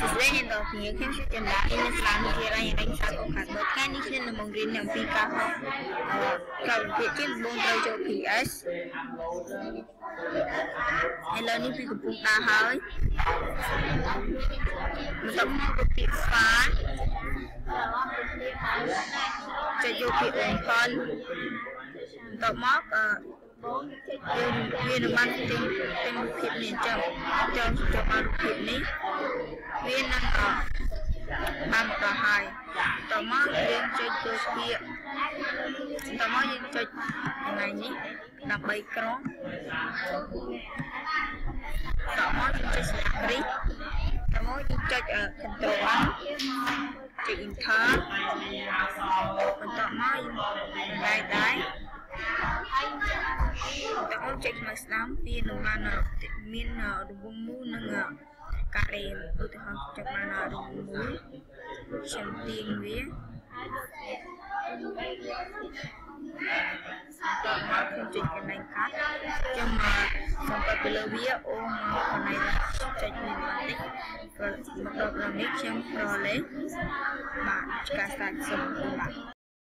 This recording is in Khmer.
សួស្តីអ្នកនរគ្នាខ្ញុំជាចម្លានៅសាលាវិទ្យាល័យរ៉េងសាកូខាងនៅថ្ងៃនេះខ្ញុំនឹងបង្រៀនអំពីការហៅការវិភាគជាដំបូងត្រូវចូល PS ឥឡូវនេះពីកំពុងដើរហើយបន្ទាប់មកទៅពាក្យ file ចុចយកពាក្យ open បន្ទាប់មកអឺយើងវានឹងបានទិញទិញរូបភាពនេះអញ្ចឹងចូលចូលបានរូបភាពនេះ វានឹងបានមកដល់ហើយតមកយើងចុចទៅពាក្យតមកយើងចុចថ្ងៃនេះដើម្បីក្រងតមកយើងចុចស្លាកគ្រីតមកយើងចុច control ចុច enter បន្តមកយើងដៃដៃតអូនចុចមកស្ដាំវានឹងបានមានរង្វង់មូលនិង ការ៉េឧទាហរណ៍ចុចបានរង្វង់មូលខ្ញុំទាញវាតមកខ្ញុំចុចកន្លែងកាត់ខ្ញុំមកសំពត់ទៅលើវាអូមកកន្លែងចុចនេះបន្តិចព្រោះមកដល់នេះខ្ញុំប្រឡេងបាទការស្ដាច់សុំបាទ